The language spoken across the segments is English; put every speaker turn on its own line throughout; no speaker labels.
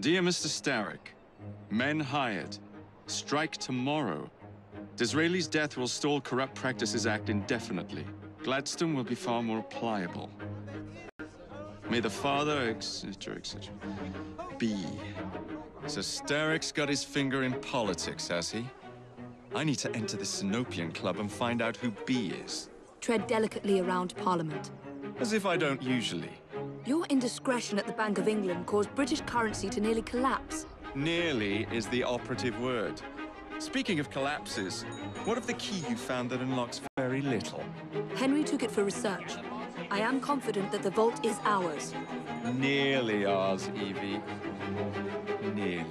Dear Mr. Starrick, men hired. Strike tomorrow. Disraeli's death will stall Corrupt Practices Act indefinitely. Gladstone will be far more pliable. May the father, etc., etc. be. So Starrick's got his finger in politics, has he? I need to enter the Sinopian Club and find out who B is.
Tread delicately around Parliament.
As if I don't usually.
Your indiscretion at the Bank of England caused British currency to nearly collapse.
Nearly is the operative word. Speaking of collapses, what of the key you found that unlocks very little?
Henry took it for research. I am confident that the vault is ours.
Nearly ours, Evie. Nearly.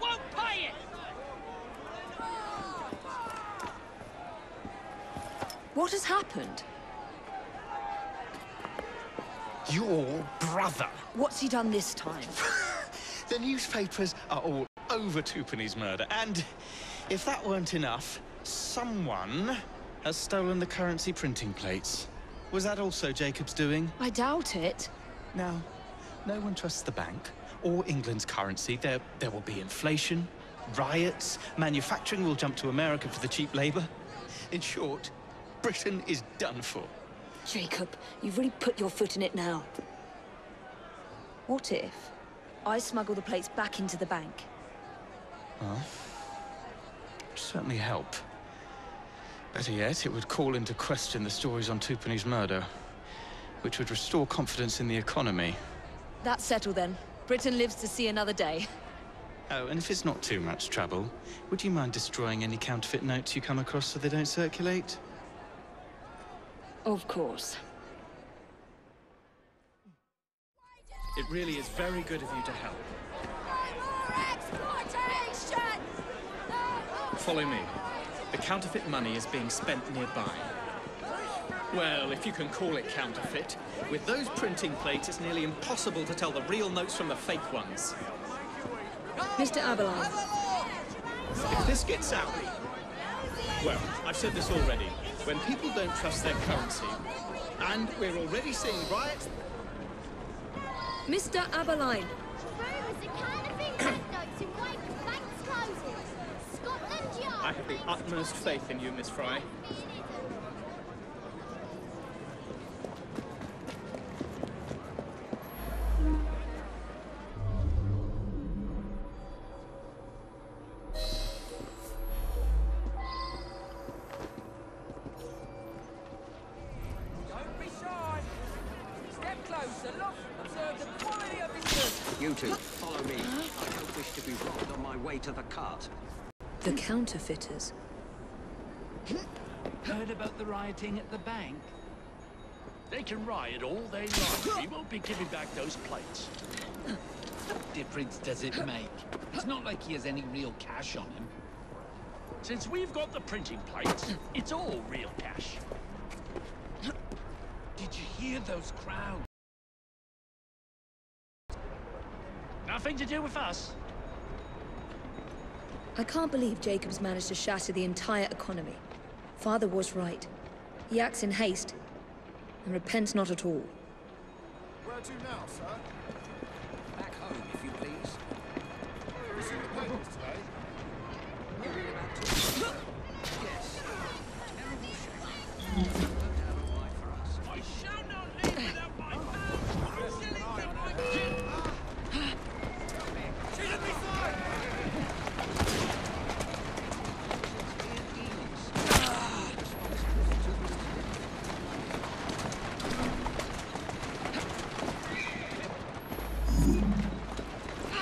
Won't pay it.
What has happened?
Your brother.
What's he done this time?
The newspapers are all over Twopenny's murder, and if that weren't enough, someone has stolen the currency printing plates. Was that also Jacob's doing?
I doubt it.
Now, no one trusts the bank or England's currency. There, there will be inflation, riots, manufacturing will jump to America for the cheap labor. In short, Britain is done for.
Jacob, you've really put your foot in it now. What if I smuggle the plates back into the bank?
It would Certainly help. Better yet, it would call into question the stories on Twopenny's murder, which would restore confidence in the economy.
That's settled then. Britain lives to see another day.
Oh, and if it's not too much trouble, would you mind destroying any counterfeit notes you come across so they don't circulate?
Of course.
It really is very good of you to help. Follow me. The counterfeit money is being spent nearby. Well, if you can call it counterfeit. With those printing plates, it's nearly impossible to tell the real notes from the fake ones.
Mr. Avalon,
If this gets out... Well, I've said this already. When people don't trust their currency, And we're already seeing riots.
Mr. Abberline,
Rumors of counterfeit banknotes in wake of banks closing. Scotland Yard.
I have the utmost faith in you, Miss Fry.
About rioting at the bank? They can riot all they like. We won't be giving back those plates. What difference does it make? It's not like he has any real cash on him. Since we've got the printing plates, it's all real cash. Did you hear those crowds? Nothing to do with us.
I can't believe Jacobs managed to shatter the entire economy. Father was right. He acts in haste and repents not at all.
Where to now, sir?
Back home, if you please.
You seen the papers today?
You read about it? Yes. Terrible shame. Worked out all right for us.
I shall not leave without my pound. Shillings in my kit.
She's at me side!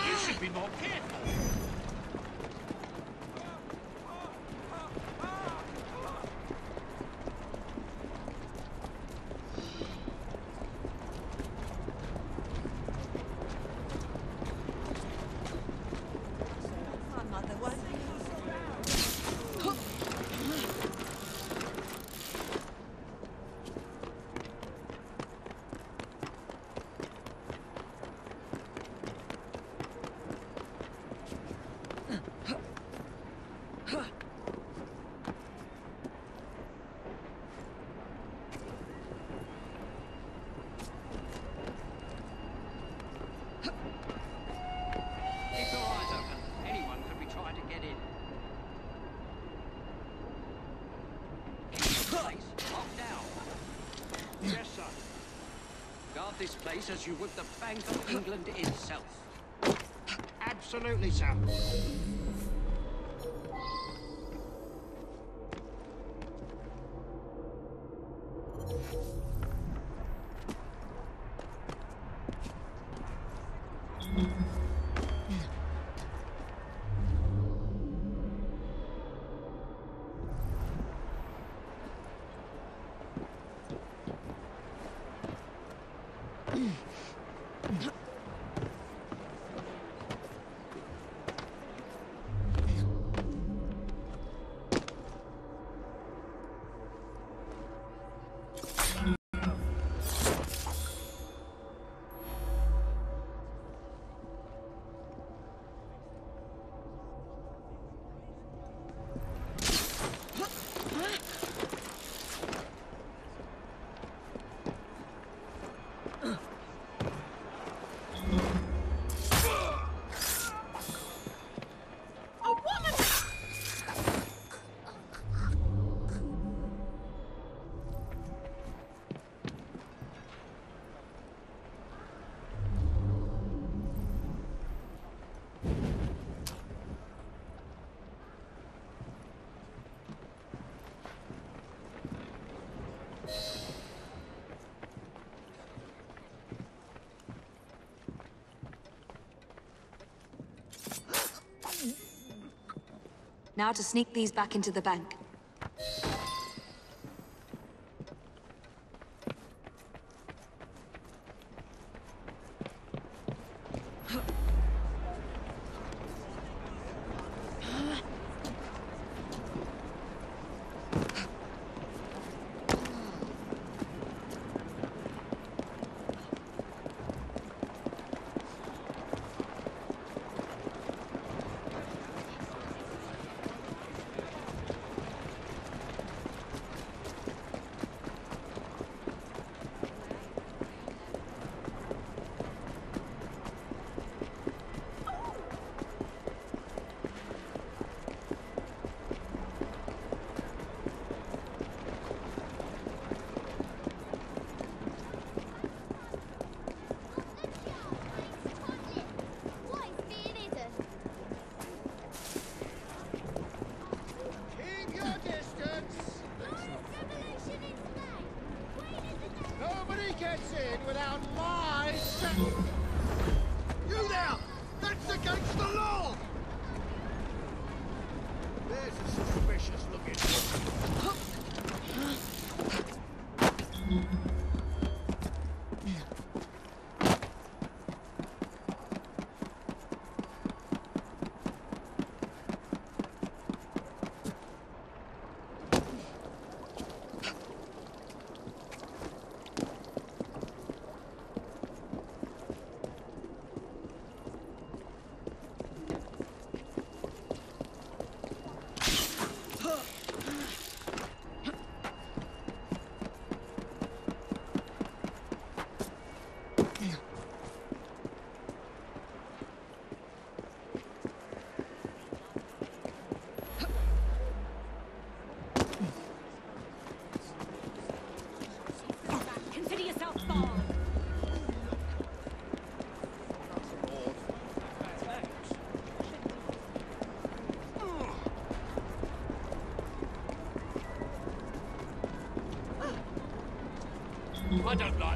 You should be more careful.
Keep your eyes open. Anyone could be trying to get in. Keep the place locked down.
Yes, sir.
Guard this as you would the Bank of England itself.
Absolutely, sir.
Now to sneak these back into the bank.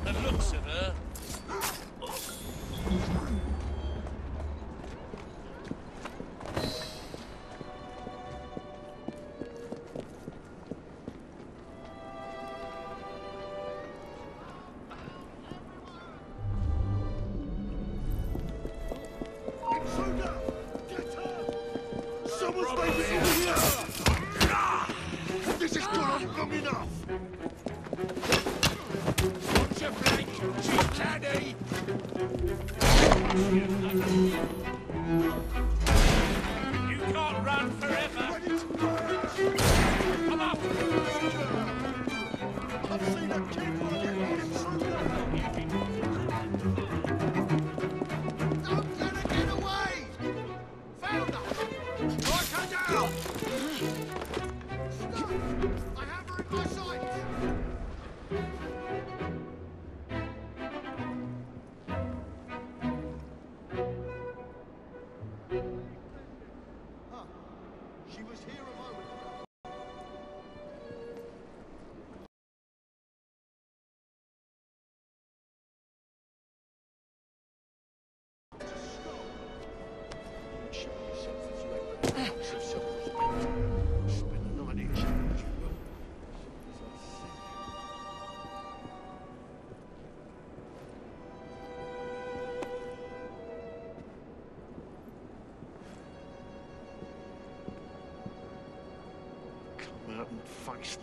The looks of her.
Strike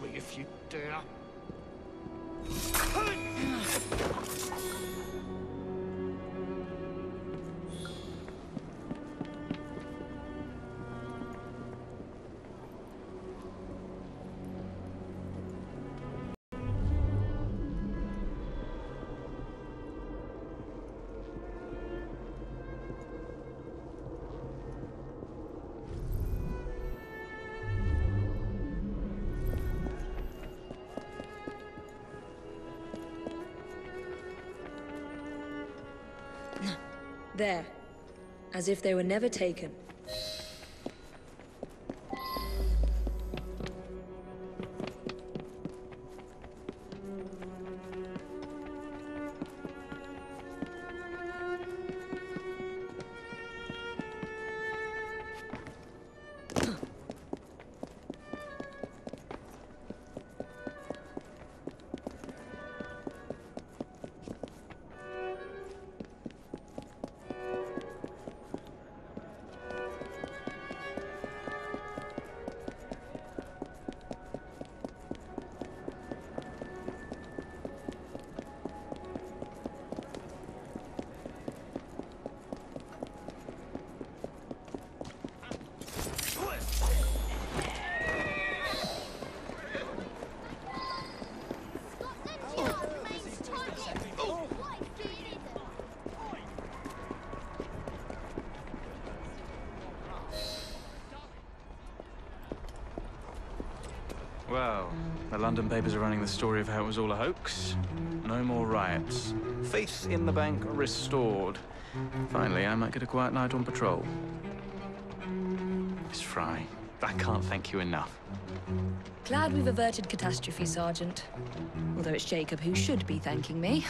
me if you dare.
There. As if they were never taken.
Well, the London papers are running the story of how it was all a hoax. No more riots. Faith in the bank restored. Finally, I might get a quiet night on patrol. Miss Fry, I can't thank you enough.
Glad we've averted catastrophe, Sergeant. Although it's Jacob who should be thanking me.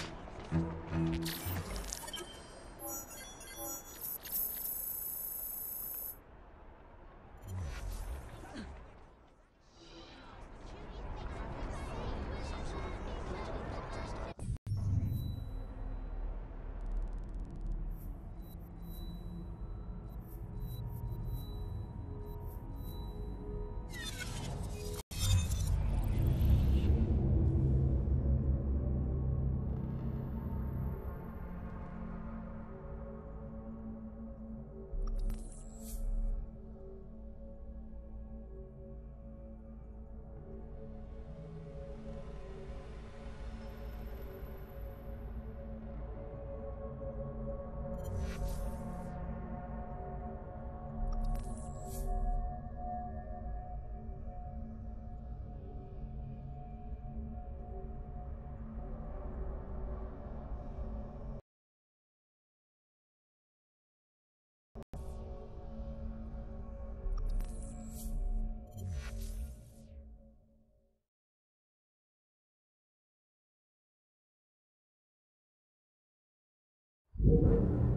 Streets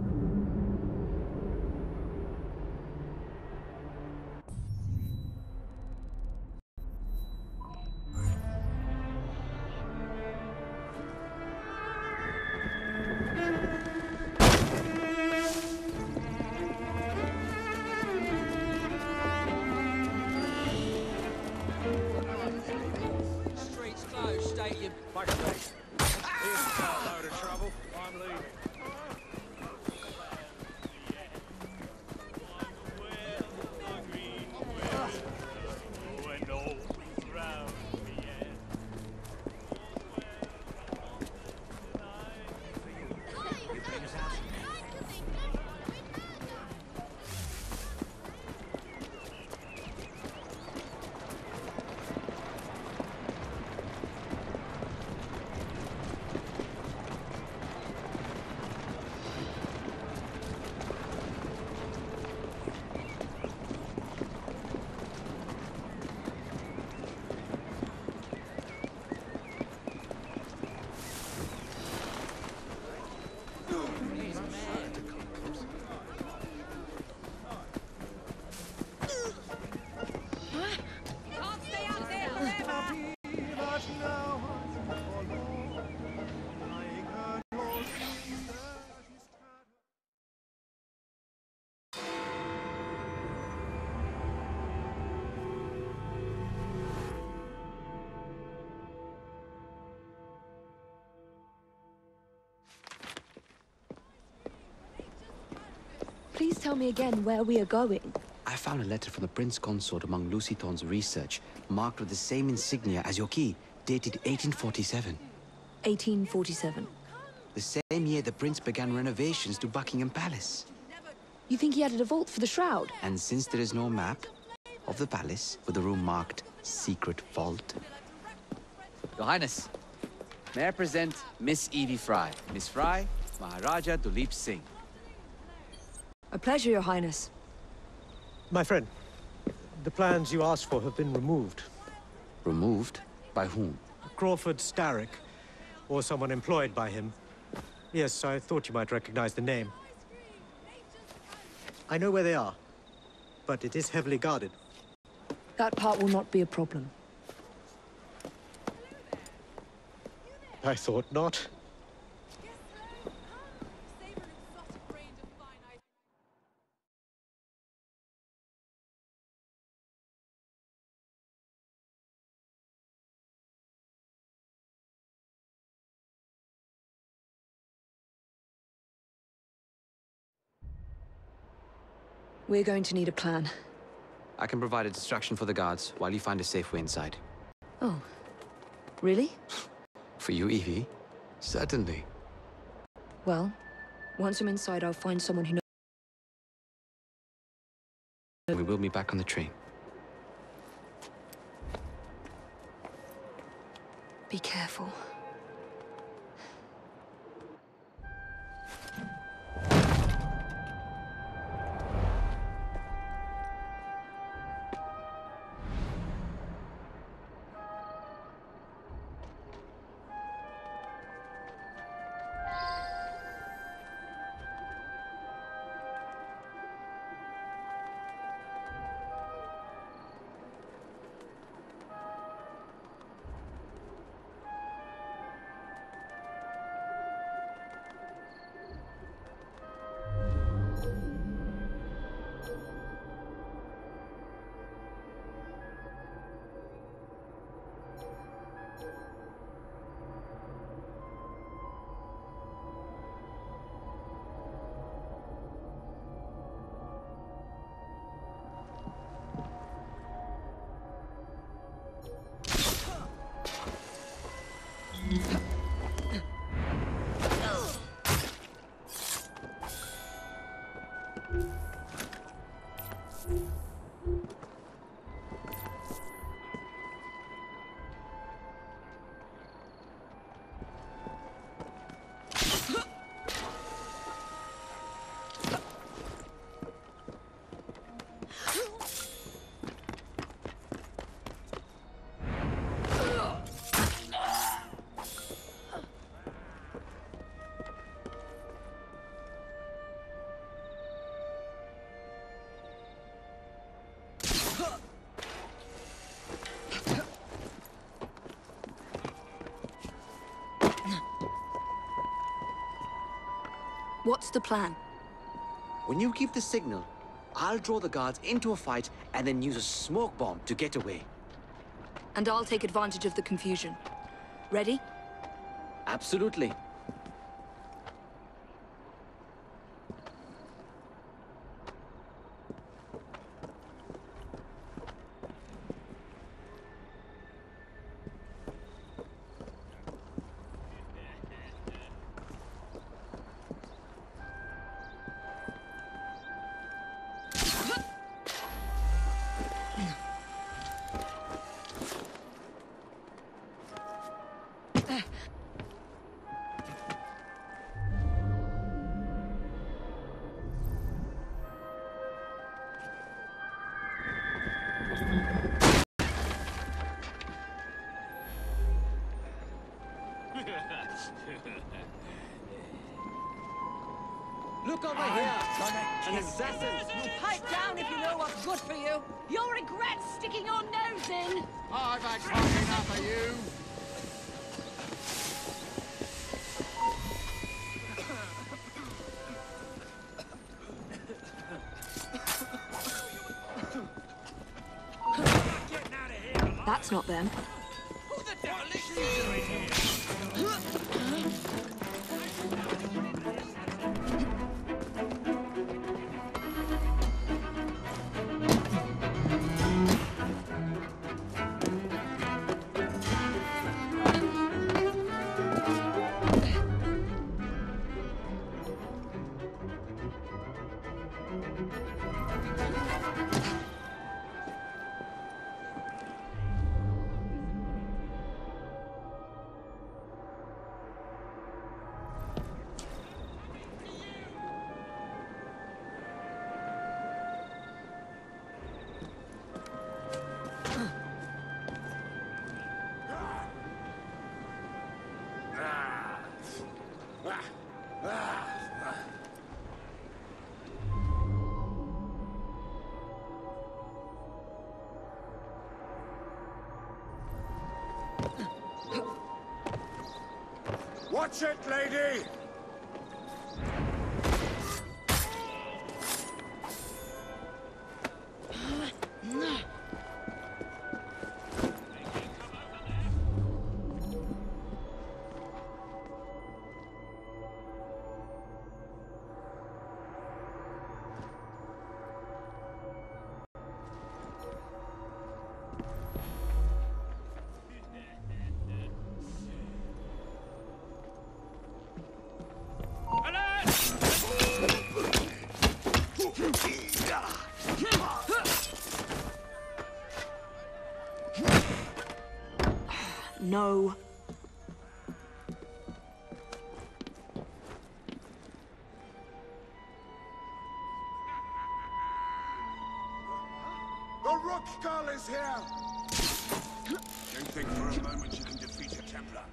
tell me again where we are going.
I found a letter from the Prince Consort among Lucy research, marked with the same insignia as your key, dated 1847.
1847.
The same year the Prince began renovations to Buckingham Palace.
You think he added a vault for the shroud?
And since there is no map of the palace with the room marked Secret Vault. Your Highness, may I present Miss Evie Fry. Miss Fry, Maharaja Duleep Singh.
A pleasure, Your Highness.
My friend, the plans you asked for have been removed.
Removed? By whom?
Crawford Starrick, or someone employed by him. Yes, I thought you might recognize the name. I know where they are, but it is heavily guarded.
That part will not be a problem.
I thought not.
We're going to need a plan.
I can provide a distraction for the guards while you find a safe way inside.
Oh. Really?
For you, Evie? Certainly.
Well, once I'm inside, I'll find someone who knows.
We will be back on the train.
Be careful. What's the plan?
When you give the signal, I'll draw the guards into a fight and then use a smoke bomb to get away.
And I'll take advantage of the confusion. Ready?
Absolutely.
Look over here! An assassin!
Pipe down if you know what's good for you. You'll regret sticking your nose in.
I've had quite enough of you.
That's not them.
Watch it, lady! Rook Girl is here! Don't think for a moment you can defeat a Templar.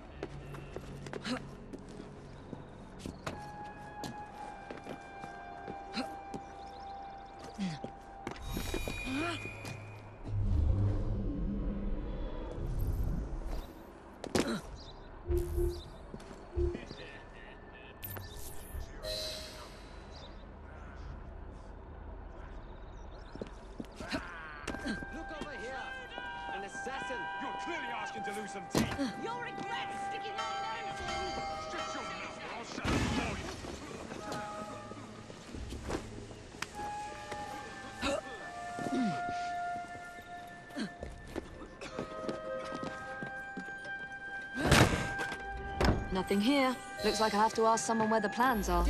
Nothing here. Looks like I have to ask someone where the plans are.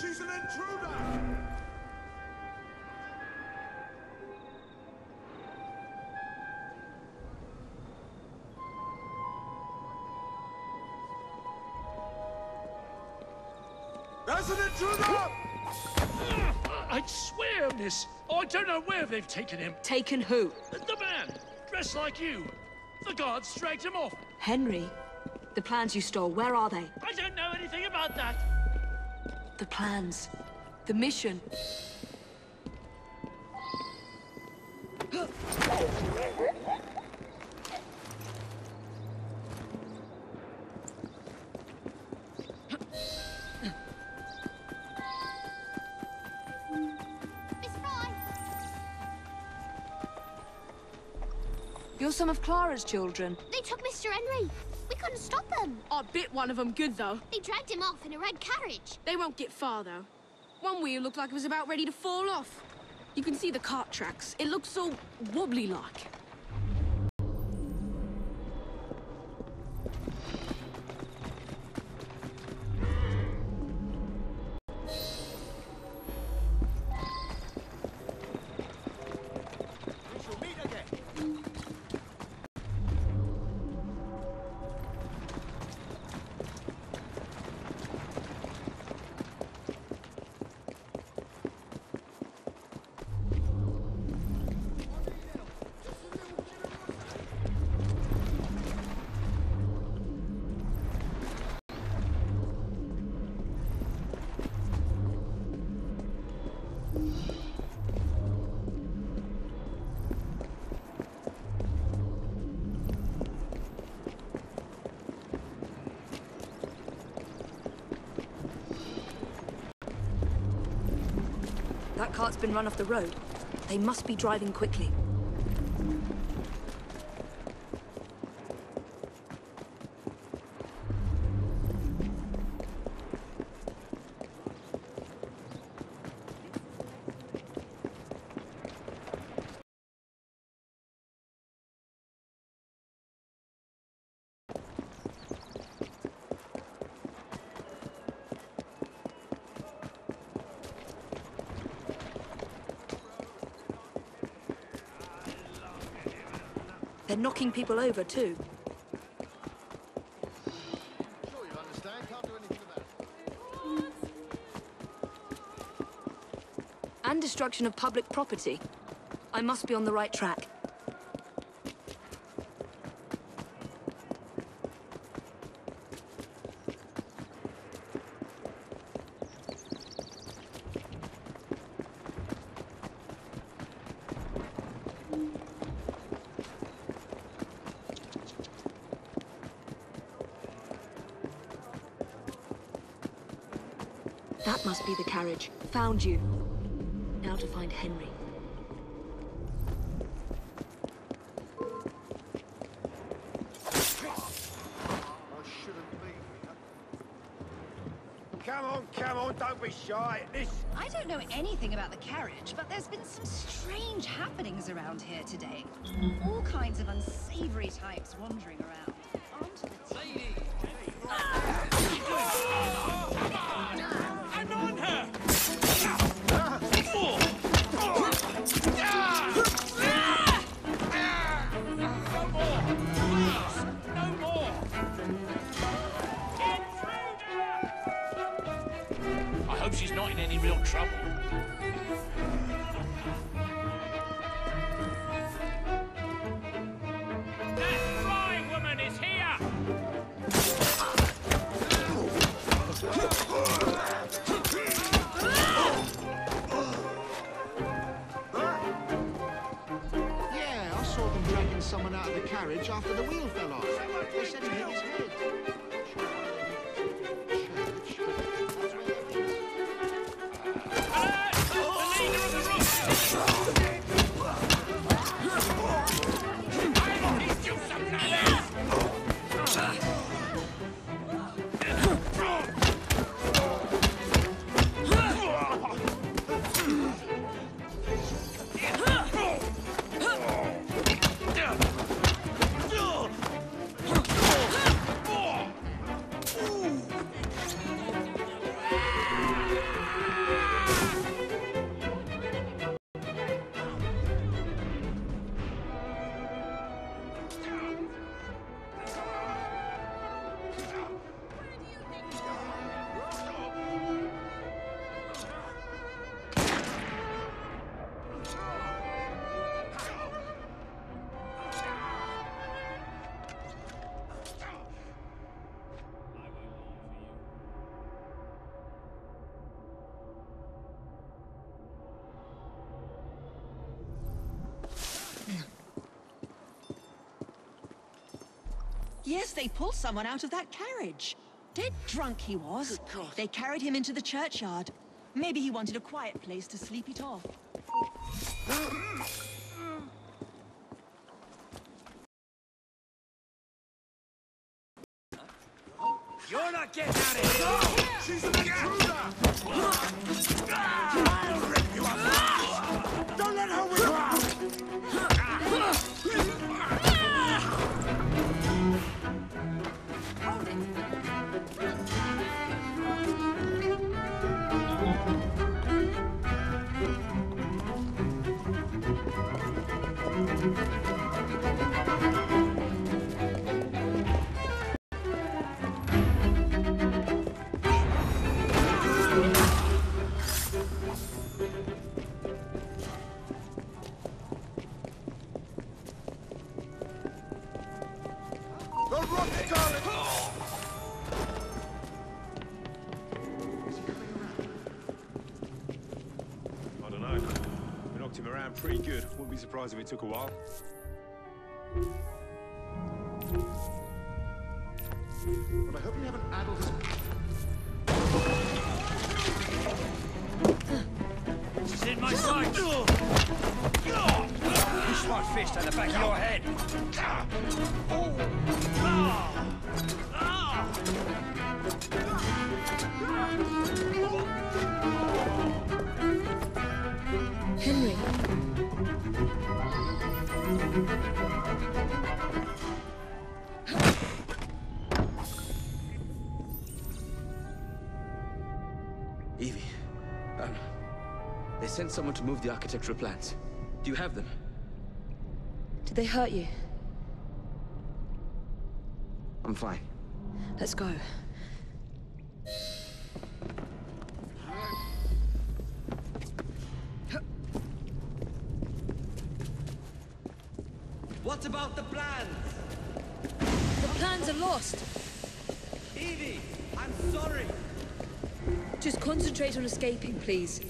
She's an intruder! There's an intruder!
I'd swear, miss, oh, I don't know where they've taken him.
Taken who?
The man, dressed like you. The guards dragged him off.
Henry? The plans you stole, where are they?
I don't know anything about that.
Plans. The mission. You're some of Clara's children.
They took Mr. Henry. Couldn't stop them.
I bit one of them good, though.
They dragged him off in a red carriage.
They won't get far, though. One wheel looked like it was about ready to fall off. You can see the cart tracks. It looks so wobbly-like.
Been run off the road. They must be driving quickly. They're knocking people over, too.
Sure you understand. Can't do anything about it.
And destruction of public property. I must be on the right track. That must be the carriage. Found you. Now to find Henry.
I shouldn't be here. Come on, come on, don't be shy. This
I don't know anything about the carriage, but there's been some strange happenings around here today. All kinds of unsavory types wandering around. Onto
real trouble.
Yes, they pulled someone out of that carriage. Dead drunk he was. They carried him into the churchyard. Maybe he wanted a quiet place to sleep it off.
Surprised if it took a while.
Someone to move the architectural plans. Do you have them?
Did they hurt you?
I'm fine.
Let's go.
What about the plans?
The plans are lost.
Evie, I'm sorry.
Just concentrate on escaping, please.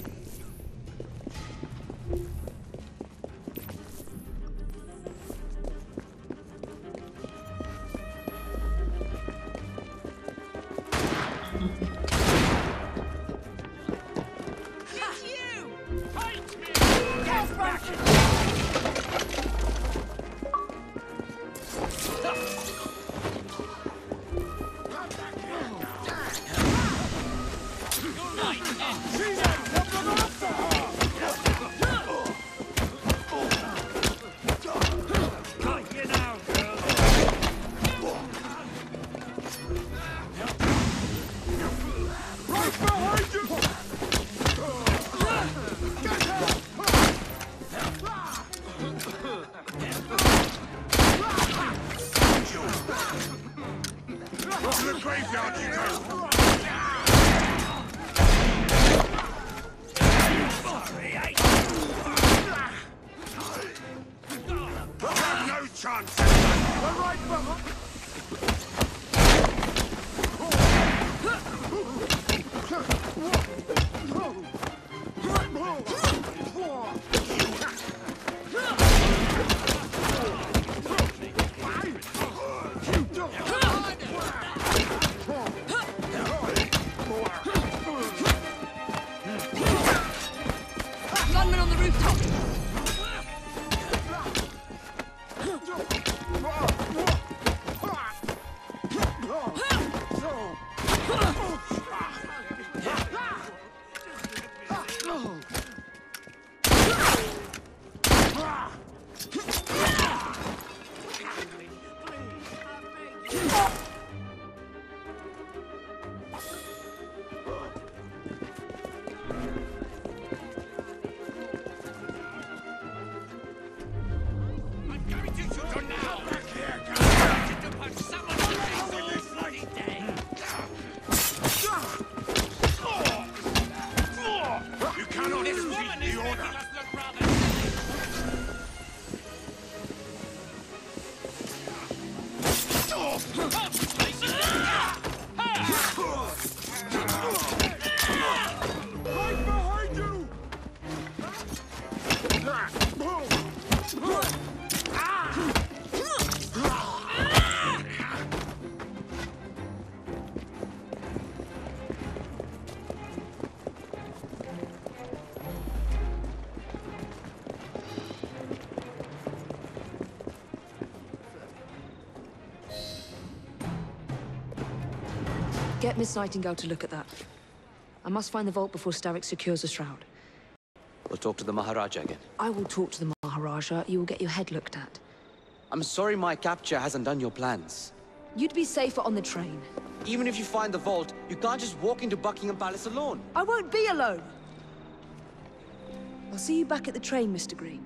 Miss Nightingale to look at that. I must find the vault before Starrick secures the shroud.
We'll talk to the Maharaja again.
I will talk to the Maharaja. You will get your head looked at.
I'm sorry my capture hasn't done your plans.
You'd be safer on the train.
Even if you find the vault, you can't just walk into Buckingham Palace alone.
I won't be alone! I'll see you back at the train, Mr. Green.